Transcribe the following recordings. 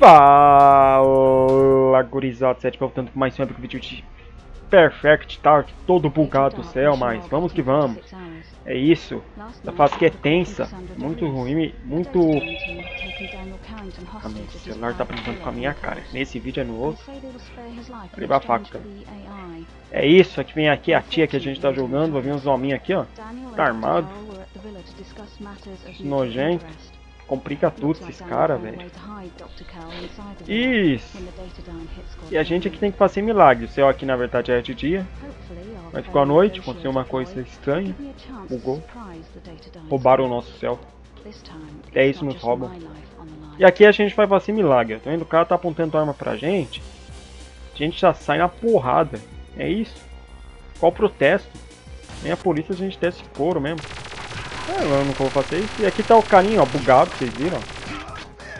Fala, gurizada, 7 voltando com mais um epic vídeo de Perfect Dark, todo bugado do céu, mas vamos que vamos. É isso, essa fase que é tensa, muito ruim, muito... Ah, meu celular tá brincando com a minha cara, nesse vídeo é no outro. Levar a faca. É isso, aqui vem aqui a tia que a gente tá jogando, vai vir uns hominhos aqui, ó. Tá armado. Nojento. Complica tudo esses caras, velho. Isso. E a gente aqui tem que fazer milagre. O céu aqui na verdade é de dia. Mas ficou à noite, aconteceu uma coisa estranha. Bugou. Roubaram o nosso céu. É isso, nos roubam. E aqui a gente vai fazer milagre. Tá vendo? O cara tá apontando arma pra gente. A gente já sai na porrada. É isso. Qual protesto? Nem a polícia a gente desce couro mesmo. É, eu não vou fazer isso. E aqui tá o carinho, ó, bugado, vocês viram?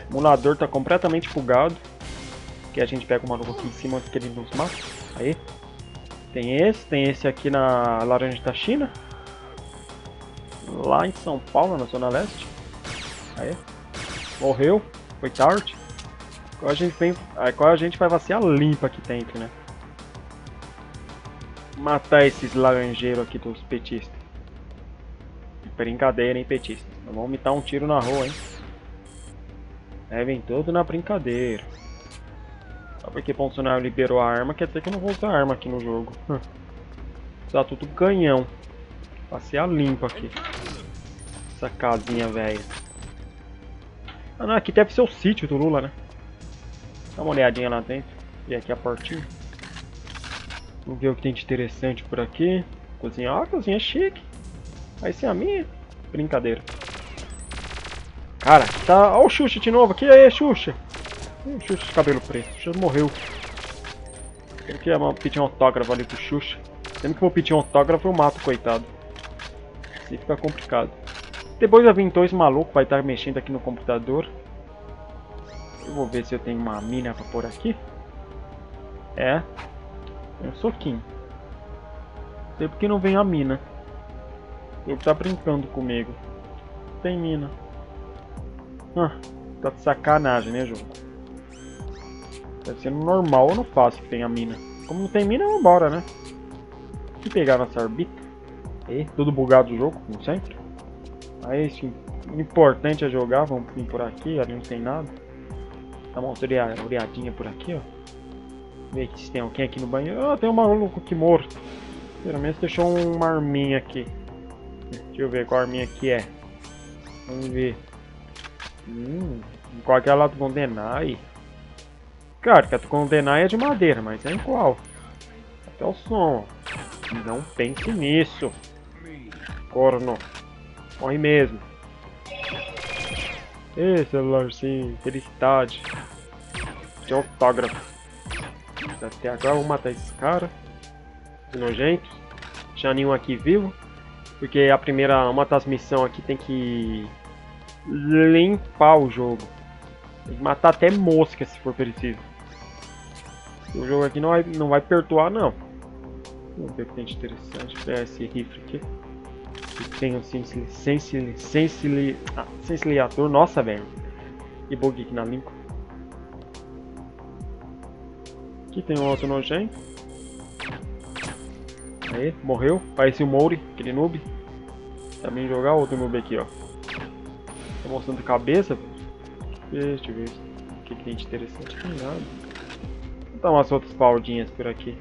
O emulador tá completamente bugado. Que a gente pega o maluco aqui em cima que ele nos mata. Aí. Tem esse, tem esse aqui na Laranja da China. Lá em São Paulo, na Zona Leste. Aí. Morreu. Foi tarde. Agora a gente, vem, agora a gente vai vaciar limpa aqui dentro, né? Matar esses laranjeiros aqui dos petistas. Brincadeira, hein, petista. Não vamos me dar um tiro na rua, hein. É, vem todo na brincadeira. Só porque o funcionário liberou a arma, quer dizer que eu não vou usar arma aqui no jogo. Usar tudo canhão. Passei a aqui. Essa casinha velha. Ah não, aqui deve ser o sítio do Lula, né? Dá uma olhadinha lá dentro. E aqui a portinha. Vamos ver o que tem de interessante por aqui. Cozinha, ó, cozinha chique. Vai ser a minha? Brincadeira. Cara, tá... Ó o Xuxa de novo aqui. Aí, Xuxa. Hum, Xuxa de cabelo preto. Xuxa morreu. Ele queria pedir um autógrafo ali pro Xuxa. Sendo que vou pedir um autógrafo, eu mato, coitado. Assim fica complicado. Depois vai vir dois malucos, vai estar mexendo aqui no computador. Eu vou ver se eu tenho uma mina pra pôr aqui. É. Tem um soquinho. Não sei porque não vem a mina. Ele tá brincando comigo. Tem mina. Ah, tá de sacanagem, né, jogo? Deve ser normal, eu não faço que tenha mina. Como não tem mina, vambora, né? Que pegar nossa arbitra. E tudo bugado o jogo, como sempre. Aí, sim, o importante é jogar. Vamos vir por aqui, ali não tem nada. Dá uma olhadinha por aqui, ó. Ver se tem alguém aqui no banheiro. Ah, tem um maluco aqui morto. Pelo menos deixou uma arminha aqui. Deixa eu ver qual arminha que é. Vamos ver. Hum, qual é aquela do Condenai? Cara, que a Condenai é de madeira, mas é em qual? Até o som. Não pense nisso. Corno. Morre mesmo. Ê, celularzinho. Felicidade. De autógrafo. Até agora vou matar esses caras. Nojentos. Já nenhum aqui vivo. Porque a primeira, uma das missões aqui tem que limpar o jogo. Tem que matar até mosca se for preciso. O jogo aqui não vai, não vai perdoar não. Vamos ver o que tem de interessante. Pegar esse rifle aqui. Tem um sensili, ah. Nossa, velho. Que bug aqui na limpa. Aqui tem um outro nojento. Aí, morreu. Parece o Mouri, aquele noob. Também jogar outro noob aqui, ó. Tô mostrando a cabeça. Deixa eu ver o que, que tem de interessante. Não tem nada. Vou dar umas outras baldinhas por aqui.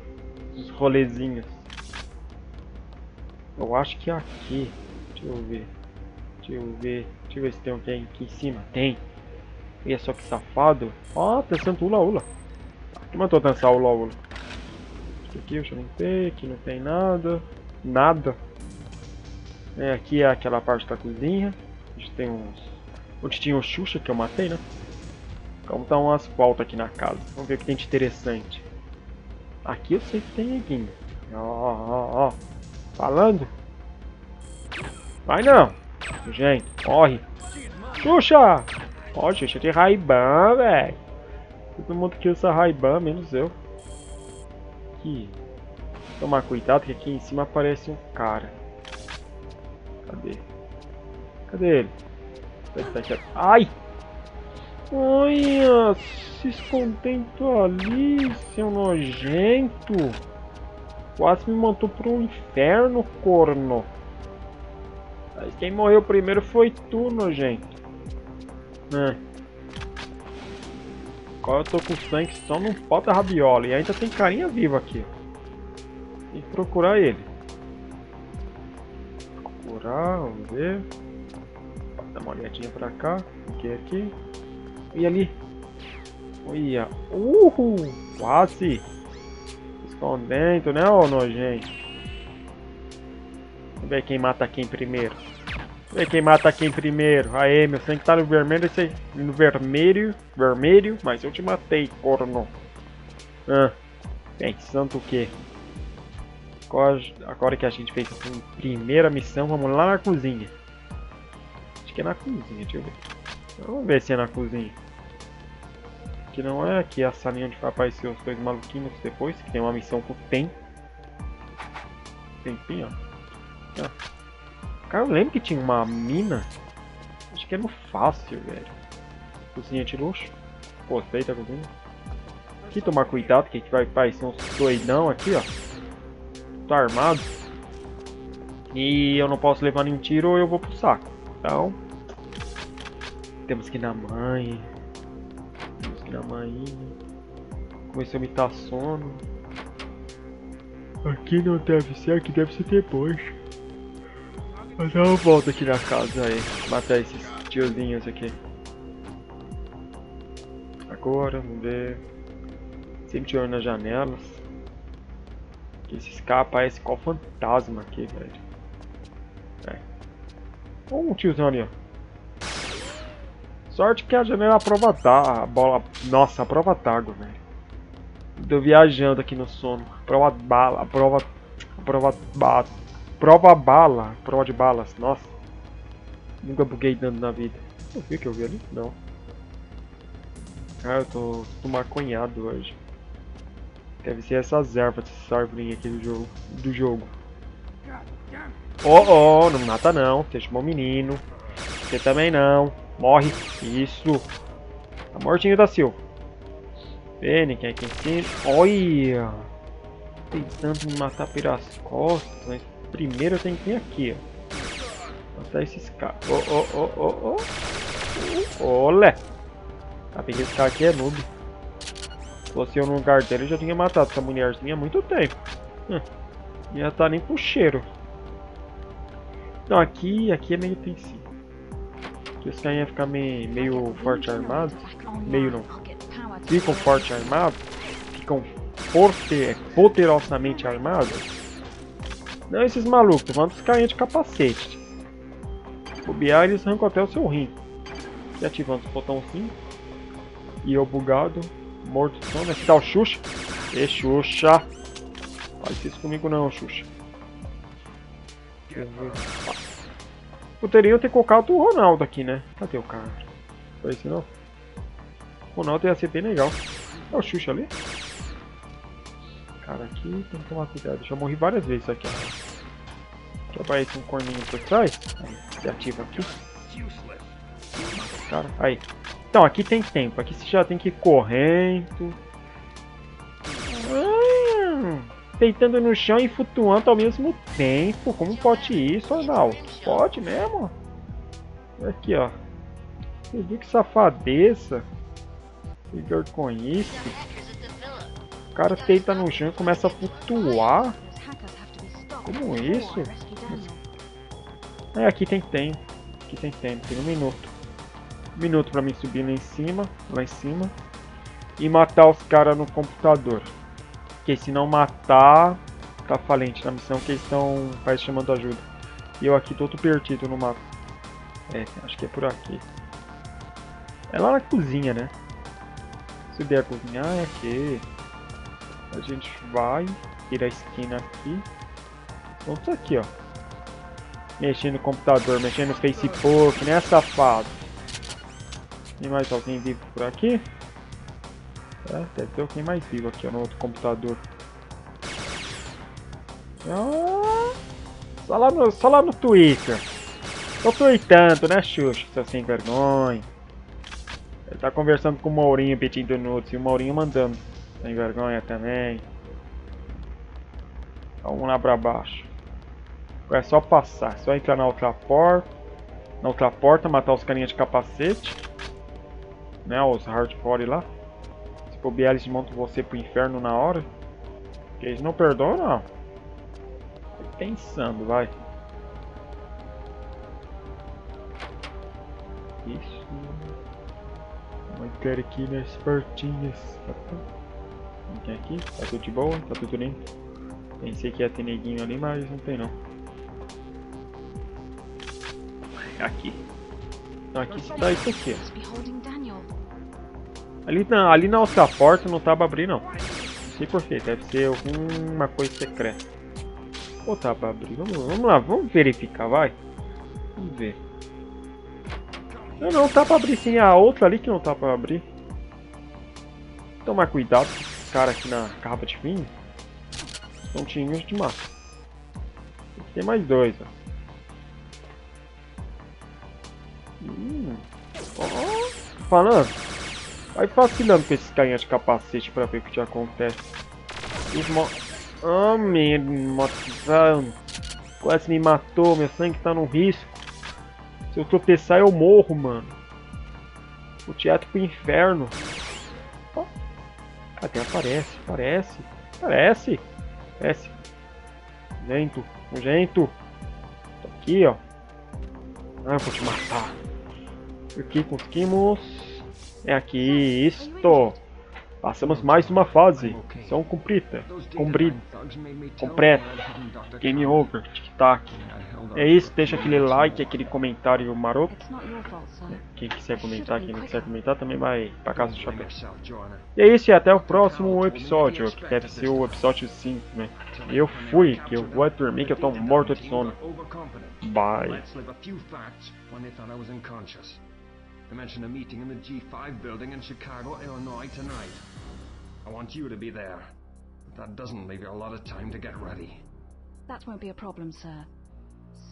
Uns rolezinhos. Eu acho que é aqui. Deixa eu ver. Deixa eu ver. Deixa eu ver se tem alguém aqui em cima. Tem. Olha só que safado. Ó, oh, dançando ula ula. Quem mandou dançar ula aqui eu já limpei, aqui não tem nada. Nada. É, aqui é aquela parte da cozinha. A gente tem uns. Onde tinha o Xuxa que eu matei, né? Vamos dar umas voltas aqui na casa. Vamos ver o que tem de interessante. Aqui eu sei que tem neguinho. Ó, ó, ó. Falando. Vai não. Gente, corre. Xuxa! Ó, Xuxa de Raiban, velho. Todo mundo que usa Raiban, menos eu aqui. Tomar cuidado que aqui em cima aparece um cara. Cadê? Cadê ele? Ai! Olha, se escondendo ali, seu nojento. Quase me mandou pro inferno, corno. Mas quem morreu primeiro foi tu, nojento. É. Agora eu tô com sangue só não falta rabiola. E ainda tem carinha viva aqui. Que procurar ele. Procurar, vamos ver. Dá uma olhadinha pra cá. O que é aqui? E ali. Olha. Uhul! Quase! Escondendo, né, ô nojento? Vamos ver quem mata quem primeiro. Ver quem mata quem primeiro. Aê, meu sangue tá no vermelho, esse, no vermelho, vermelho, mas eu te matei, corno. Ah, pensando o quê? Agora, que a gente fez a primeira missão, vamos lá na cozinha. Acho que é na cozinha, deixa eu ver. Vamos ver se é na cozinha. Que não é aqui a salinha onde vai aparecer os dois maluquinhos depois, que tem uma missão com o Tem. Tempinho, ó. Ah. Cara, eu lembro que tinha uma mina. Acho que é no fácil, velho. Cozinha de luxo. Gostei da cozinha. Aqui tomar cuidado, que vai aparecer uns doidão aqui, ó. Tô armado. E eu não posso levar nenhum tiro ou eu vou pro saco. Então, temos que ir na mãe. Temos que ir na mãe. Começou a me dar sono. Aqui não deve ser, aqui deve ser depois. Mas eu volto aqui na casa aí. Matar esses tiozinhos aqui. Agora, vamos ver. Sempre de olho nas janelas. Esse escapa parece qual fantasma aqui, velho. É. Um tiozão ali, ó. Sorte que a janela é a prova d'água. bola. Nossa, a prova d'água, velho. Tô viajando aqui no sono. Prova bala. Prova. Prova bala. Prova bala. Prova de balas. Nossa. Nunca buguei dando na vida. Não viu que eu vi ali? Não. Ah, eu tô, tô maconhado hoje. Deve ser essas ervas, essas árvores aqui do jogo. Do jogo. Oh, oh, não mata não. Você chamou menino. Você também não. Morre. Isso. Tá mortinho da Silva. Penny, quem é que ensina? Olha! Tentando me matar pelas costas. Mas primeiro eu tenho que vir aqui, ó. Matar esses caras. Oh, oh, oh, oh, oh. Olé! Ah, peguei esse cara aqui é noob. Se fosse eu no lugar dele, eu já tinha matado essa mulherzinha há muito tempo. Hum. Ia tá nem pro cheiro. Não, aqui, aqui é meio tensivo. Que os caras iam ficar meio, meio forte armados. Meio não. Ficam forte armados. Ficam forte, poderosamente armados. Não esses malucos, manda os carinha de capacete. Bobear eles arrancam até o seu rim. E ativando esse botãozinho. E eu bugado. Morto de sono. Aqui tá o Xuxa. E Xuxa. Faz isso comigo não, Xuxa. Poderiam ter colocado o Ronaldo aqui, né? Cadê o cara? Foi esse não? O Ronaldo ia ser bem legal. É o Xuxa ali? Cara, aqui tem que tomar cuidado. Já morri várias vezes aqui. Aqui aparece um corninho por trás. Aí, se ativa aqui. Cara, aí. Então, aqui tem tempo. Aqui você já tem que ir correndo. Ah deitando no chão e flutuando ao mesmo tempo. Como pode isso, Arnaldo? Pode mesmo? Aqui, ó. Você viu que safadeza? Que vergonhice. O cara deita no chão e começa a flutuar. Como isso? É, aqui tem tempo. Aqui tem tempo, tem um minuto. Um minuto pra mim subir lá em cima, lá em cima. E matar os caras no computador. Porque se não matar, tá falente na missão que eles estão chamando ajuda. E eu aqui todo perdido no mapa. É, acho que é por aqui. É lá na cozinha, né? Subir a cozinha, ah, é aqui. A gente vai, vira a esquina aqui. Vamos aqui, ó. Mexendo no computador, mexendo no Facebook, né, safado? Tem mais alguém vivo por aqui? É, deve ter alguém mais vivo aqui ó, no outro computador. Ah, só, lá no, só lá no Twitter. Tô tweetando, né, Xuxa? Seu sem vergonha. Ele tá conversando com o Mourinho pedindo nudes e o Mourinho mandando. Sem vergonha também. Vamos lá pra baixo. É só passar, é só entrar na outra porta. Na outra porta, matar os carinhas de capacete. Né, os hardcore lá. Se bobear, eles montam você pro inferno na hora. Porque eles não perdoam, não. Tô pensando, vai. Isso. Vamos entrar aqui nas portinhas. Não tem aqui? Tá tudo de boa? Tá tudo limpo? Pensei que ia ter neguinho ali, mas não tem não. Aqui. Não, aqui está isso aqui. Ali na, ali na outra porta não tá pra abrir não. Não sei porquê, deve ser alguma coisa secreta. Ou tá pra abrir? Vamos, vamos lá, vamos verificar, vai. Vamos ver. Não, não tá pra abrir sim, a outra ali que não tá pra abrir. Tomar cuidado cara aqui na capa de vinho. Pontinhos de massa. Tem mais dois, ó. Hum. Oh, falando. Vai vacilando com esses carinhas de capacete pra ver o que já acontece. Ismo... Oh, meu. Quase me matou, meu sangue tá no risco. Se eu tropeçar eu morro, mano. O teatro pro inferno. Até aparece, aparece, aparece. Desce. Nojento. Nojento. Tô aqui, ó. Ah, eu vou te matar. Aqui conseguimos. É aqui. Isto. Passamos mais uma fase. Missão cumprida. Cumprida. Completa. Game over. Tic-tac. É isso, deixa aquele like, aquele comentário maroto. Quem quiser comentar, quem não quiser comentar também vai pra casa do chapéu. E é isso, e até o próximo episódio, que deve ser o episódio 5, né? Eu fui, que eu vou dormir, que eu tô morto de sono. Bye. I mentioned a meeting in the G5 building in Chicago, Illinois tonight. I want you to be there. But that doesn't leave you a lot of time to get ready. That won't be a problem, sir.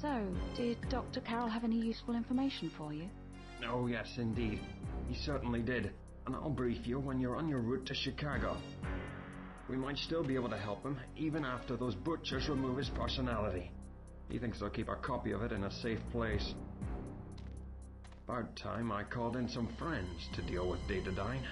So, did Dr. Carroll have any useful information for you? Oh, yes, indeed. He certainly did. And I'll brief you when you're on your route to Chicago. We might still be able to help him, even after those butchers remove his personality. He thinks they'll keep a copy of it in a safe place. About time I called in some friends to deal with Datadyne.